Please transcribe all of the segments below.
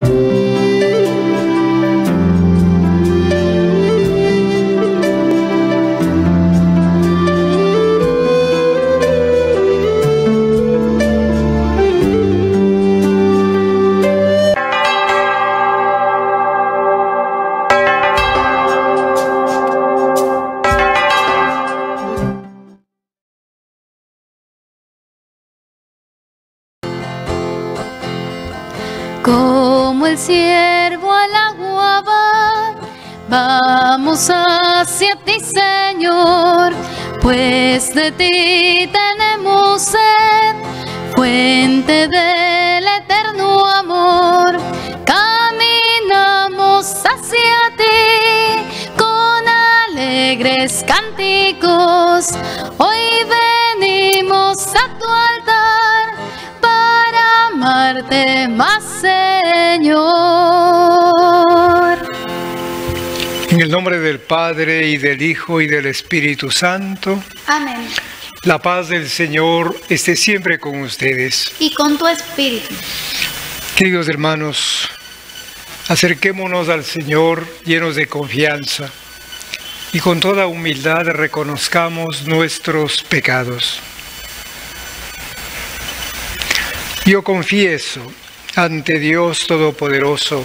Como vamos hacia ti, Señor, pues de ti tenemos sed, fuente del eterno amor. Caminamos hacia ti con alegres cánticos. Hoy venimos a tu altar para amarte más, Señor. El nombre del Padre y del Hijo y del Espíritu Santo, Amén. la paz del Señor esté siempre con ustedes. Y con tu espíritu. Queridos hermanos, acerquémonos al Señor llenos de confianza y con toda humildad reconozcamos nuestros pecados. Yo confieso ante Dios Todopoderoso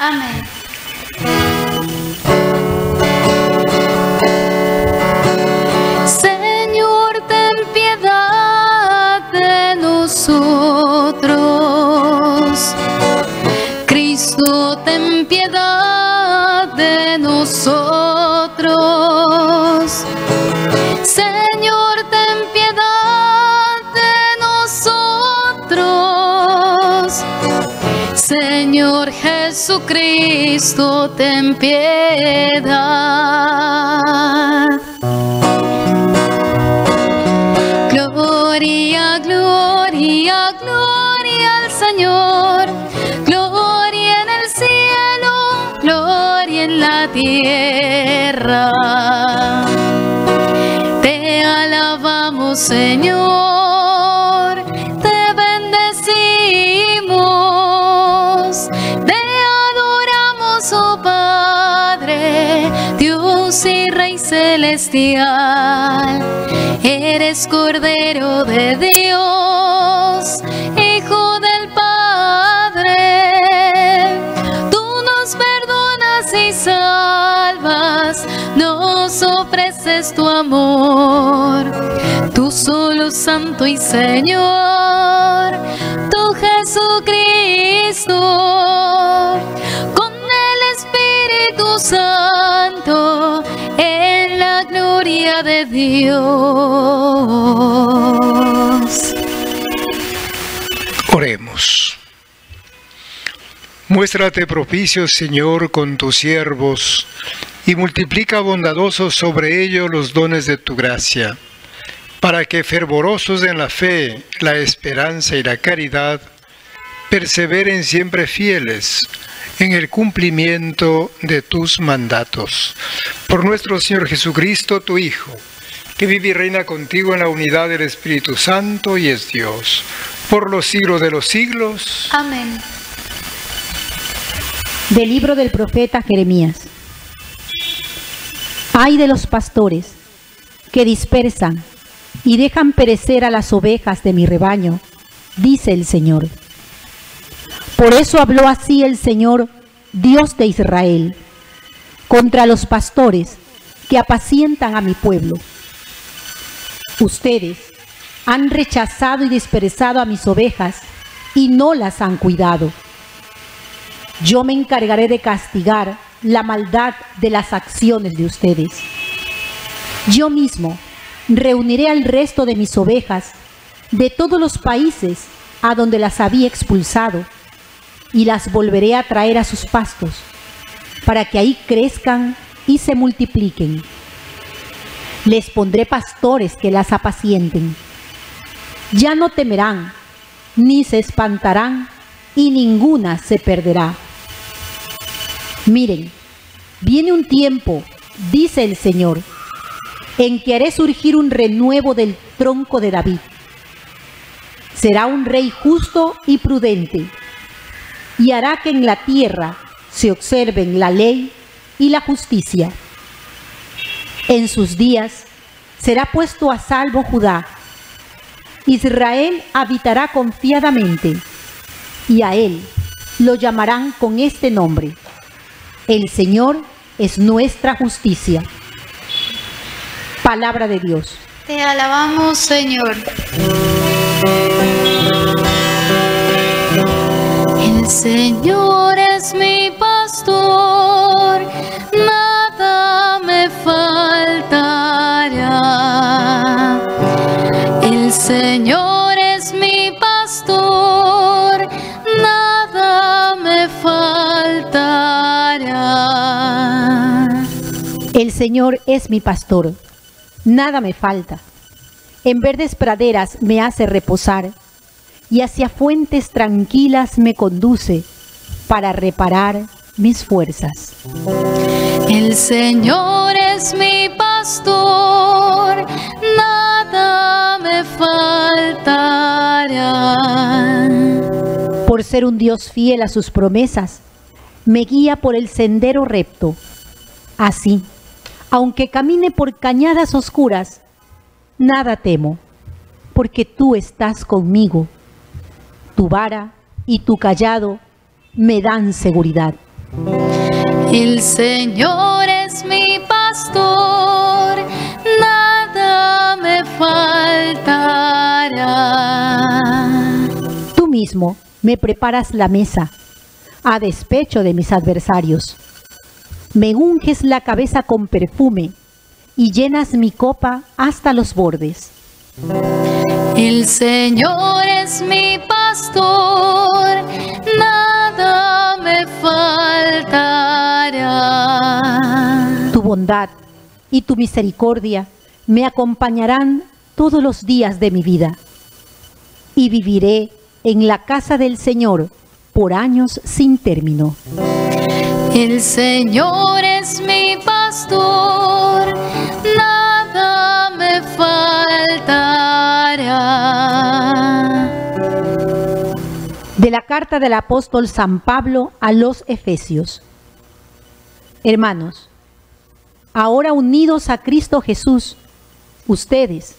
Amén. Jesucristo, ten piedad. Gloria, gloria, gloria al Señor. Gloria en el cielo, gloria en la tierra. Te alabamos, Señor. Eres Cordero de Dios, Hijo del Padre. Tú nos perdonas y salvas, nos ofreces tu amor. Tú solo Santo y Señor, tú Jesucristo, de Dios. Oremos. Muéstrate propicio, Señor, con tus siervos, y multiplica bondadosos sobre ellos los dones de tu gracia, para que fervorosos en la fe, la esperanza y la caridad, perseveren siempre fieles en el cumplimiento de tus mandatos. Por nuestro Señor Jesucristo, tu Hijo, que vive y reina contigo en la unidad del Espíritu Santo y es Dios, por los siglos de los siglos. Amén. Del libro del profeta Jeremías. Ay de los pastores que dispersan y dejan perecer a las ovejas de mi rebaño, dice el Señor. Por eso habló así el Señor, Dios de Israel, contra los pastores que apacientan a mi pueblo. Ustedes han rechazado y dispersado a mis ovejas y no las han cuidado. Yo me encargaré de castigar la maldad de las acciones de ustedes. Yo mismo reuniré al resto de mis ovejas de todos los países a donde las había expulsado y las volveré a traer a sus pastos, para que ahí crezcan y se multipliquen. Les pondré pastores que las apacienten. Ya no temerán, ni se espantarán, y ninguna se perderá. Miren, viene un tiempo, dice el Señor, en que haré surgir un renuevo del tronco de David. Será un rey justo y prudente, y hará que en la tierra se observen la ley y la justicia. En sus días será puesto a salvo Judá. Israel habitará confiadamente, y a él lo llamarán con este nombre. El Señor es nuestra justicia. Palabra de Dios. Te alabamos, Señor. Señor es mi pastor, nada me faltará. El Señor es mi pastor, nada me faltará. El Señor es mi pastor, nada me falta. En verdes praderas me hace reposar y hacia fuentes tranquilas me conduce para reparar mis fuerzas. El Señor es mi pastor, nada me faltará. Por ser un Dios fiel a sus promesas, me guía por el sendero recto. Así, aunque camine por cañadas oscuras, nada temo, porque tú estás conmigo. Tu vara y tu callado me dan seguridad. El Señor es mi pastor, nada me faltará. Tú mismo me preparas la mesa, a despecho de mis adversarios. Me unges la cabeza con perfume y llenas mi copa hasta los bordes. El Señor es mi pastor, nada me faltará. Tu bondad y tu misericordia me acompañarán todos los días de mi vida y viviré en la casa del Señor por años sin término. El Señor es mi pastor, De la carta del apóstol San Pablo a los Efesios. Hermanos, ahora unidos a Cristo Jesús, ustedes,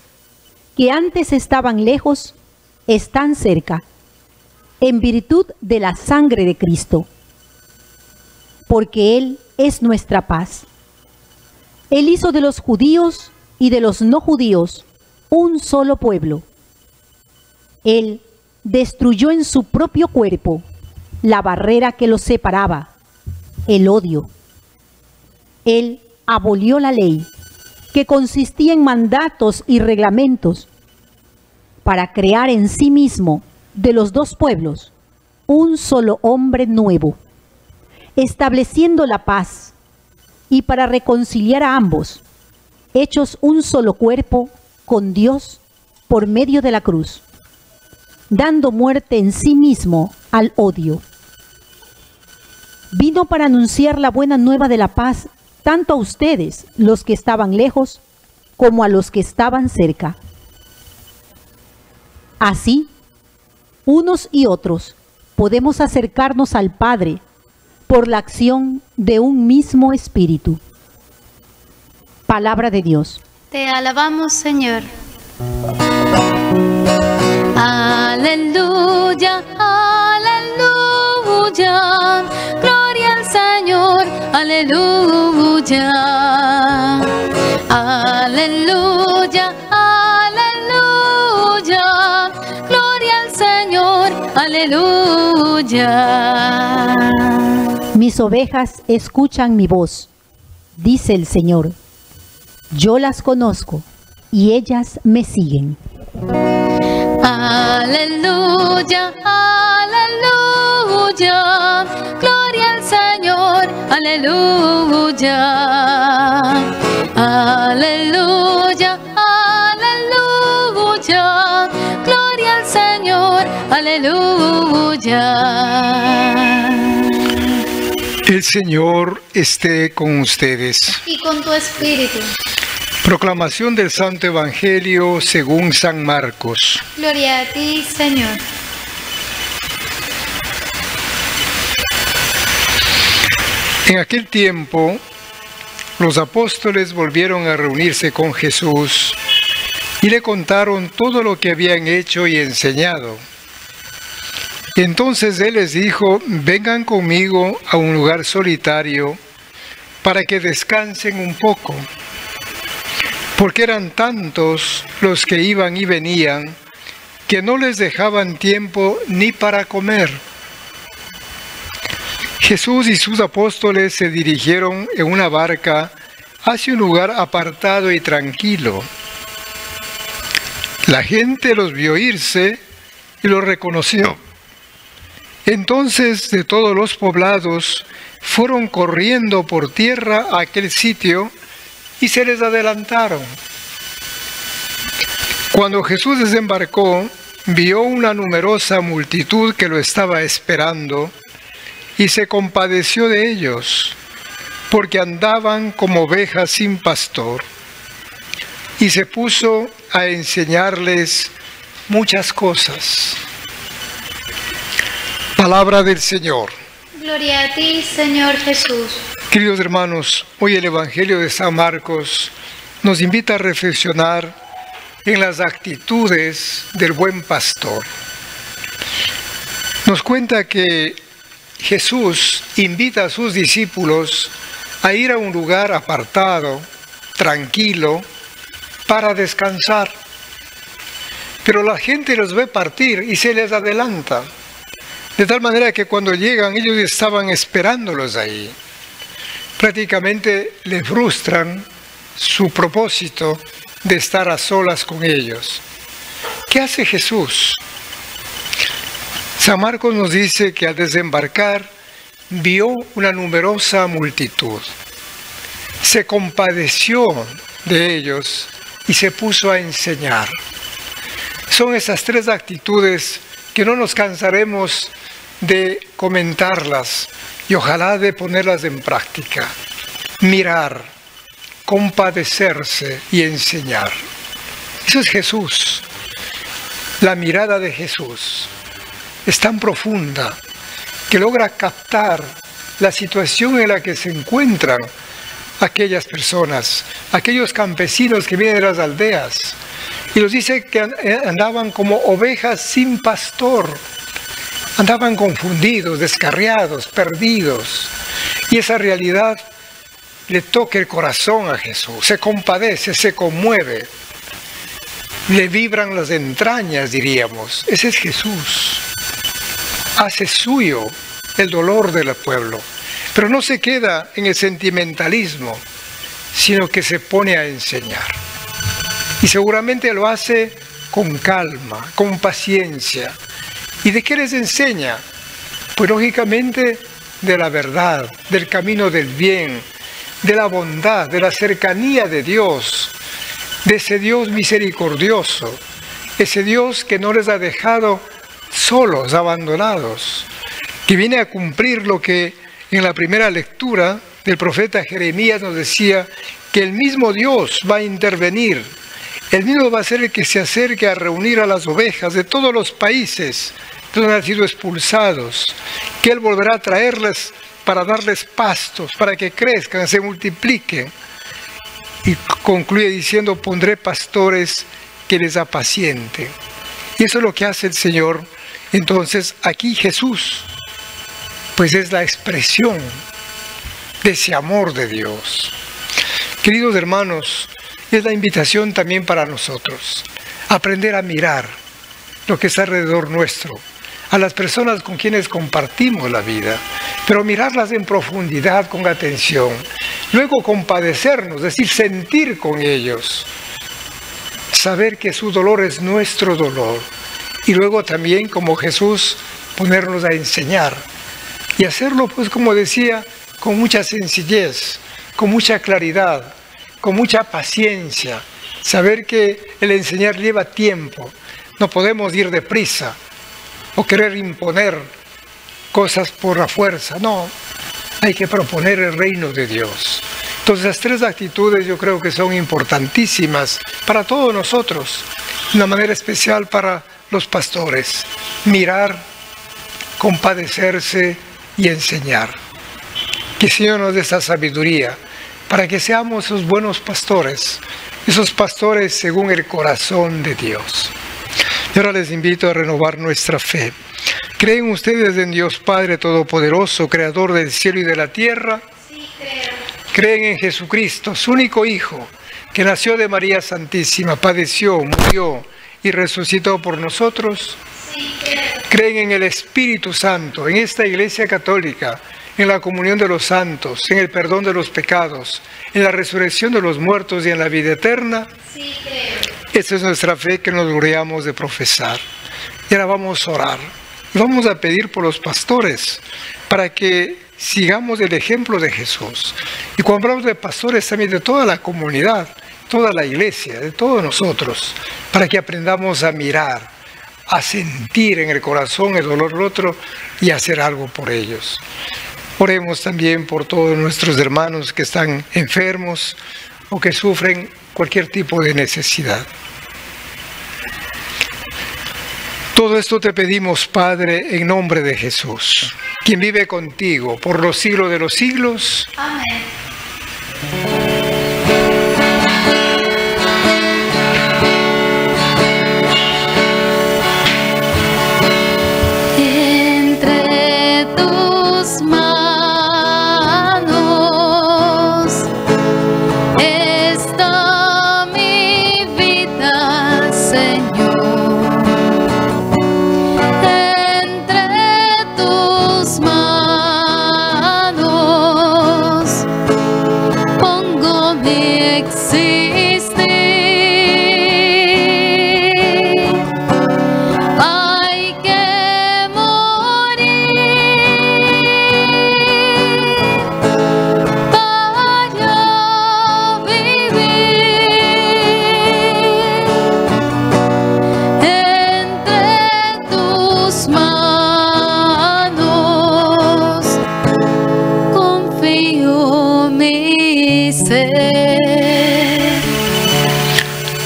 que antes estaban lejos, están cerca, en virtud de la sangre de Cristo, porque Él es nuestra paz. Él hizo de los judíos y de los no judíos un solo pueblo. Él destruyó en su propio cuerpo la barrera que los separaba, el odio. Él abolió la ley, que consistía en mandatos y reglamentos, para crear en sí mismo de los dos pueblos un solo hombre nuevo, estableciendo la paz y para reconciliar a ambos, hechos un solo cuerpo con Dios por medio de la cruz, dando muerte en sí mismo al odio. Vino para anunciar la buena nueva de la paz tanto a ustedes, los que estaban lejos, como a los que estaban cerca. Así, unos y otros podemos acercarnos al Padre por la acción de un mismo Espíritu. Palabra de Dios. Te alabamos, Señor. Aleluya, aleluya. Gloria al Señor, aleluya. Aleluya, aleluya. Gloria al Señor, aleluya. Mis ovejas escuchan mi voz, dice el Señor. Yo las conozco y ellas me siguen. Aleluya, aleluya, gloria al Señor, aleluya, aleluya, aleluya, gloria al Señor, aleluya. El Señor esté con ustedes. Y con tu espíritu. Proclamación del Santo Evangelio según San Marcos. gloria a ti, Señor. En aquel tiempo, los apóstoles volvieron a reunirse con Jesús y le contaron todo lo que habían hecho y enseñado. Entonces Él les dijo, vengan conmigo a un lugar solitario para que descansen un poco, porque eran tantos los que iban y venían que no les dejaban tiempo ni para comer. Jesús y sus apóstoles se dirigieron en una barca hacia un lugar apartado y tranquilo. La gente los vio irse y los reconoció. Entonces de todos los poblados fueron corriendo por tierra a aquel sitio y se les adelantaron. Cuando Jesús desembarcó, vio una numerosa multitud que lo estaba esperando y se compadeció de ellos, porque andaban como ovejas sin pastor. Y se puso a enseñarles muchas cosas. Palabra del Señor. Gloria a ti, Señor Jesús. Queridos hermanos, hoy el Evangelio de San Marcos nos invita a reflexionar en las actitudes del buen pastor. Nos cuenta que Jesús invita a sus discípulos a ir a un lugar apartado, tranquilo, para descansar. Pero la gente los ve partir y se les adelanta. De tal manera que cuando llegan ellos estaban esperándolos ahí. Prácticamente le frustran su propósito de estar a solas con ellos. ¿Qué hace Jesús? San Marcos nos dice que al desembarcar vio una numerosa multitud. Se compadeció de ellos y se puso a enseñar. Son esas tres actitudes que no nos cansaremos de comentarlas y ojalá de ponerlas en práctica. Mirar, compadecerse y enseñar. Eso es Jesús. La mirada de Jesús es tan profunda que logra captar la situación en la que se encuentran aquellas personas, aquellos campesinos que vienen de las aldeas. Y nos dice que andaban como ovejas sin pastor, andaban confundidos, descarriados, perdidos. Y esa realidad le toca el corazón a Jesús, se compadece, se conmueve, le vibran las entrañas, diríamos. Ese es Jesús. Hace suyo el dolor del pueblo, pero no se queda en el sentimentalismo, sino que se pone a enseñar. Y seguramente lo hace con calma, con paciencia. ¿Y de qué les enseña? Pues lógicamente de la verdad, del camino del bien, de la bondad, de la cercanía de Dios, de ese Dios misericordioso, ese Dios que no les ha dejado solos, abandonados, que viene a cumplir lo que en la primera lectura del profeta Jeremías nos decía, que el mismo Dios va a intervenir, el mismo va a ser el que se acerque a reunir a las ovejas de todos los países donde han sido expulsados, que Él volverá a traerles para darles pastos, para que crezcan, se multipliquen. Y concluye diciendo, pondré pastores que les apacienten. Y eso es lo que hace el Señor. Entonces aquí Jesús, pues es la expresión de ese amor de Dios. Queridos hermanos, es la invitación también para nosotros. Aprender a mirar lo que está alrededor nuestro, a las personas con quienes compartimos la vida, pero mirarlas en profundidad, con atención. Luego compadecernos, es decir, sentir con ellos. Saber que su dolor es nuestro dolor. Y luego también, como Jesús, ponernos a enseñar. Y hacerlo, pues como decía, con mucha sencillez, con mucha claridad, con mucha paciencia. Saber que el enseñar lleva tiempo. No podemos ir deprisa o querer imponer cosas por la fuerza. No, hay que proponer el reino de Dios. Entonces, las tres actitudes yo creo que son importantísimas para todos nosotros, de una manera especial para los pastores. Mirar, compadecerse y enseñar. Que el Señor nos dé esa sabiduría para que seamos esos buenos pastores, esos pastores según el corazón de Dios. Y ahora les invito a renovar nuestra fe. ¿Creen ustedes en Dios Padre Todopoderoso, Creador del cielo y de la tierra? Sí, creo. ¿Creen en Jesucristo, su único Hijo, que nació de María Santísima, padeció, murió y resucitó por nosotros? Sí, creo. ¿Creen en el Espíritu Santo, en esta Iglesia Católica, en la comunión de los santos, en el perdón de los pecados, en la resurrección de los muertos y en la vida eterna? Sí, creo. Esa es nuestra fe que nos gloriamos de profesar. Y ahora vamos a orar. Vamos a pedir por los pastores para que sigamos el ejemplo de Jesús. Y cuando hablamos de pastores también de toda la comunidad, toda la iglesia, de todos nosotros, para que aprendamos a mirar, a sentir en el corazón el dolor del otro y hacer algo por ellos. Oremos también por todos nuestros hermanos que están enfermos o que sufren cualquier tipo de necesidad. Todo esto te pedimos, Padre, en nombre de Jesús, quien vive contigo por los siglos de los siglos. Amén.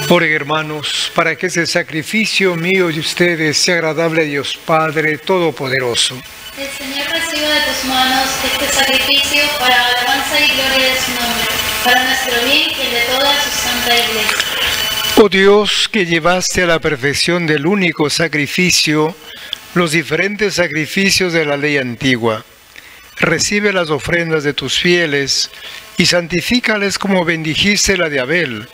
Oren, hermanos, para que ese sacrificio mío y ustedes sea agradable a Dios Padre Todopoderoso. El Señor reciba de tus manos este sacrificio para alabanza y gloria de su nombre, para nuestro bien y el de toda su santa iglesia. Oh Dios, que llevaste a la perfección del único sacrificio los diferentes sacrificios de la ley antigua, recibe las ofrendas de tus fieles y santifícales como bendijiste la de Abel,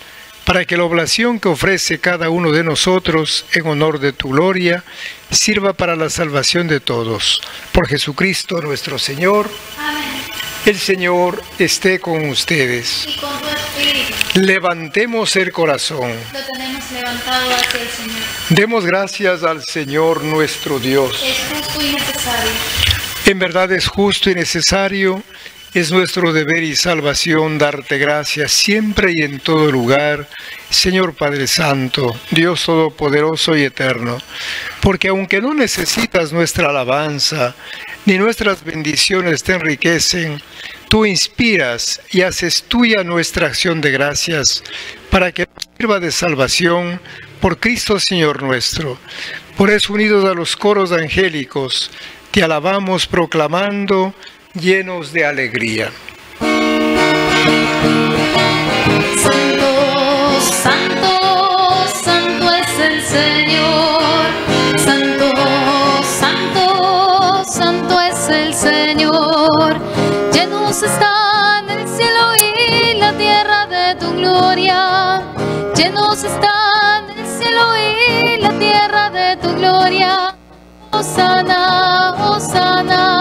para que la oblación que ofrece cada uno de nosotros en honor de tu gloria sirva para la salvación de todos. Por Jesucristo nuestro Señor, Amén. el Señor esté con ustedes. Y con tu espíritu Levantemos el corazón. lo tenemos levantado hacia el Señor. Demos gracias al Señor nuestro Dios. Es justo y necesario. En verdad es justo y necesario, es nuestro deber y salvación darte gracias siempre y en todo lugar, Señor Padre Santo, Dios Todopoderoso y Eterno, porque aunque no necesitas nuestra alabanza, ni nuestras bendiciones te enriquecen, tú inspiras y haces tuya nuestra acción de gracias, para que nos sirva de salvación por Cristo Señor nuestro. Por eso, unidos a los coros angélicos, te alabamos proclamando llenos de alegría. Santo, santo, santo es el Señor. Santo, santo, santo es el Señor. Llenos están el cielo y la tierra de tu gloria. Llenos están el cielo y la tierra de tu gloria. Osana, Osana.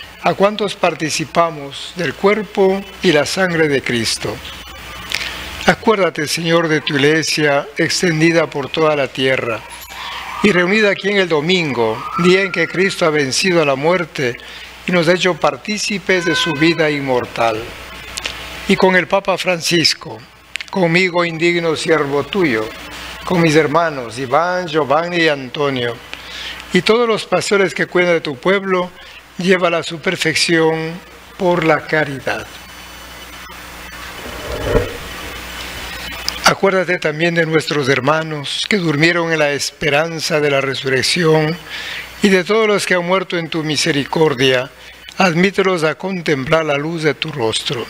a cuantos participamos del cuerpo y la sangre de Cristo. Acuérdate, Señor, de tu iglesia extendida por toda la tierra y reunida aquí en el domingo, día en que Cristo ha vencido a la muerte y nos ha hecho partícipes de su vida inmortal. Y con el Papa Francisco, conmigo indigno siervo tuyo, con mis hermanos Iván, Giovanni y Antonio, y todos los pastores que cuidan de tu pueblo, llévala a su perfección por la caridad. Acuérdate también de nuestros hermanos que durmieron en la esperanza de la resurrección y de todos los que han muerto en tu misericordia. Admítelos a contemplar la luz de tu rostro.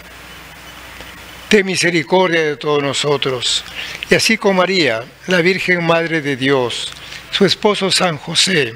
Ten misericordia de todos nosotros. Y así como María, la Virgen Madre de Dios, su esposo San José,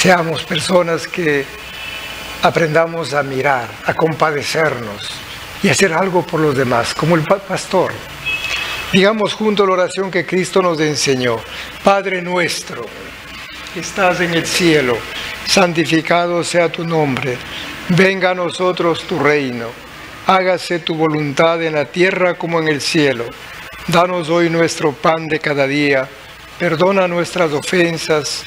seamos personas que aprendamos a mirar, a compadecernos y hacer algo por los demás, como el pastor. Digamos junto la oración que Cristo nos enseñó. Padre nuestro, que estás en el cielo, santificado sea tu nombre. Venga a nosotros tu reino. Hágase tu voluntad en la tierra como en el cielo. Danos hoy nuestro pan de cada día. Perdona nuestras ofensas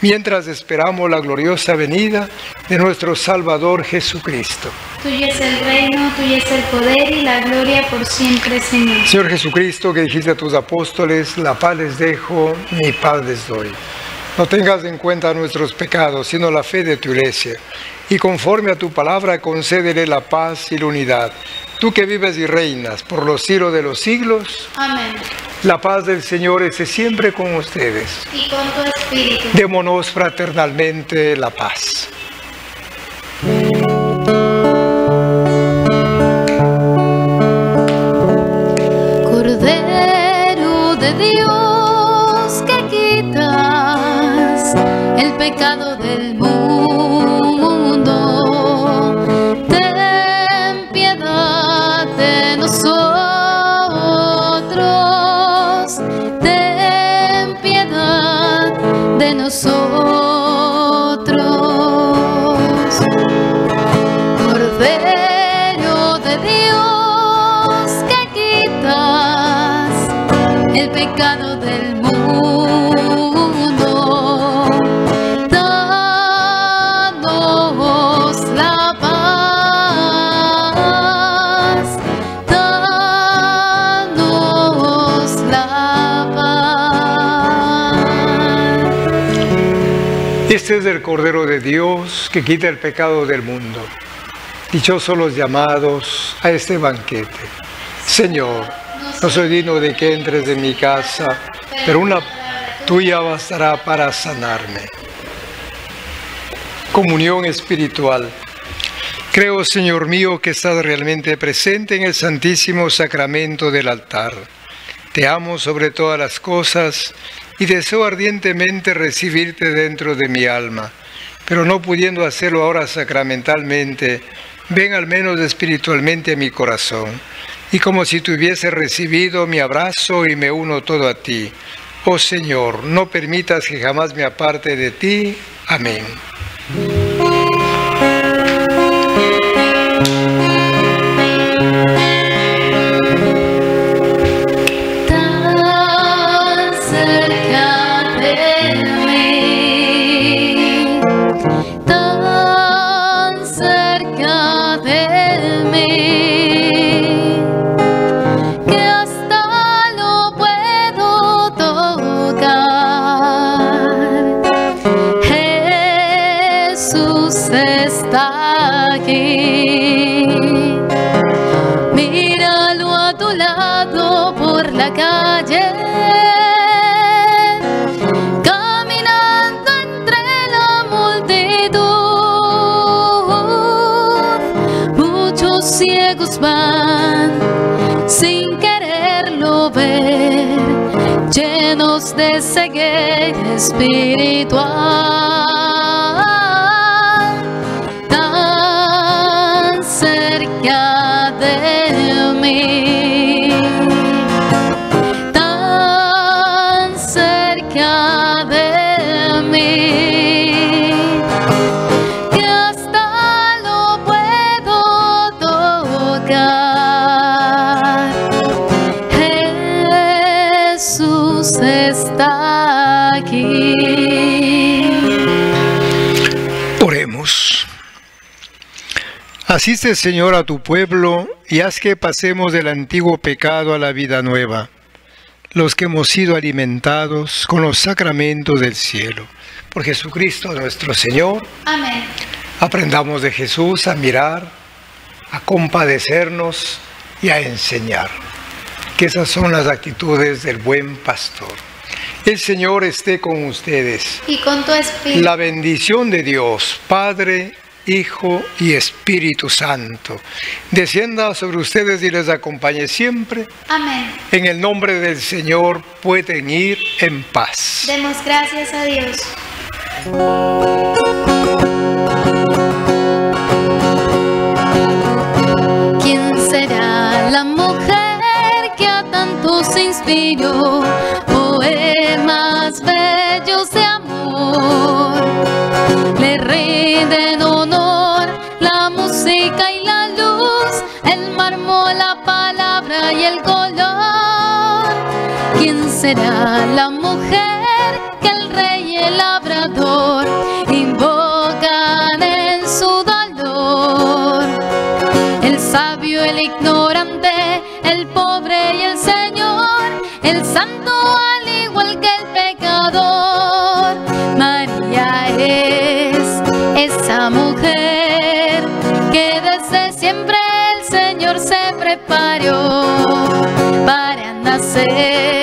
mientras esperamos la gloriosa venida de nuestro Salvador Jesucristo. Tuyo es el reino, tuyo es el poder y la gloria por siempre, Señor. Señor Jesucristo, que dijiste a tus apóstoles, la paz les dejo, mi paz les doy. No tengas en cuenta nuestros pecados, sino la fe de tu iglesia. Y conforme a tu palabra, concédele la paz y la unidad. Tú que vives y reinas por los siglos de los siglos. Amén. La paz del Señor esté siempre con ustedes. Y con tu espíritu. Démonos fraternalmente la paz. Dios que quitas el pecado del mundo. Danos la paz, danos la paz. Este es el Cordero de Dios que quita el pecado del mundo. Dichosos los llamados a este banquete. Señor, no soy digno de que entres en mi casa, pero una tuya bastará para sanarme. Comunión espiritual. Creo, Señor mío, que estás realmente presente en el Santísimo Sacramento del altar. Te amo sobre todas las cosas y deseo ardientemente recibirte dentro de mi alma, pero no pudiendo hacerlo ahora sacramentalmente, ven al menos espiritualmente a mi corazón y como si te hubiese recibido mi abrazo y me uno todo a ti. Oh Señor, no permitas que jamás me aparte de ti. Amén. Van sin quererlo ver, llenos de ceguera espiritual Asiste, Señor, a tu pueblo y haz que pasemos del antiguo pecado a la vida nueva, los que hemos sido alimentados con los sacramentos del cielo. Por Jesucristo nuestro Señor, Amén. aprendamos de Jesús a mirar, a compadecernos y a enseñar. Que esas son las actitudes del buen pastor. El Señor esté con ustedes. Y con tu espíritu. La bendición de Dios, Padre, Hijo y Espíritu Santo, descienda sobre ustedes y les acompañe siempre. Amén. En el nombre del Señor pueden ir en paz. Demos gracias a Dios. ¿Quién será la mujer que a tantos inspiró poemas bellos de amor? Le rinden y el color. ¿Quién será la mujer que el rey y el labrador say.